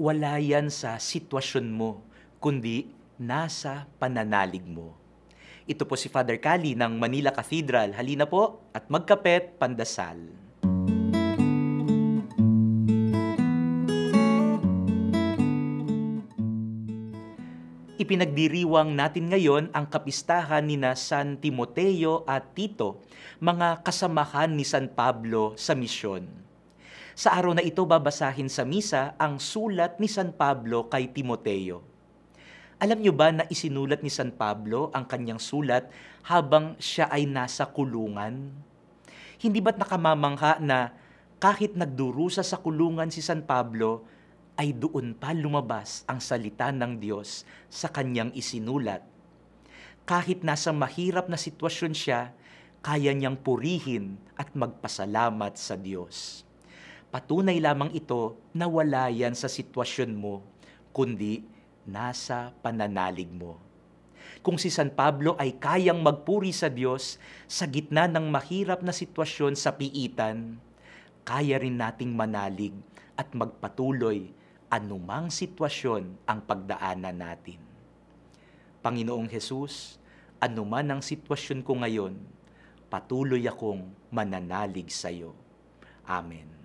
wala yan sa sitwasyon mo, kundi nasa pananalig mo. Ito po si Father Kali ng Manila Cathedral. Halina po at magkapet pandasal. Ipinagdiriwang natin ngayon ang kapistahan ni na San Timoteo at Tito, mga kasamahan ni San Pablo sa misyon. Sa araw na ito babasahin sa misa ang sulat ni San Pablo kay Timoteo. Alam niyo ba na isinulat ni San Pablo ang kanyang sulat habang siya ay nasa kulungan? Hindi ba't nakamamangha na kahit nagdurusa sa kulungan si San Pablo, ay doon pa lumabas ang salita ng Diyos sa kanyang isinulat. Kahit nasa mahirap na sitwasyon siya, kaya niyang purihin at magpasalamat sa Diyos. Patunay lamang ito na wala yan sa sitwasyon mo, kundi nasa pananalig mo. Kung si San Pablo ay kayang magpuri sa Diyos sa gitna ng mahirap na sitwasyon sa piitan, kaya rin nating manalig at magpatuloy anumang sitwasyon ang pagdaanan natin. Panginoong Hesus, anuman ang sitwasyon ko ngayon, patuloy akong mananalig sa iyo. Amen.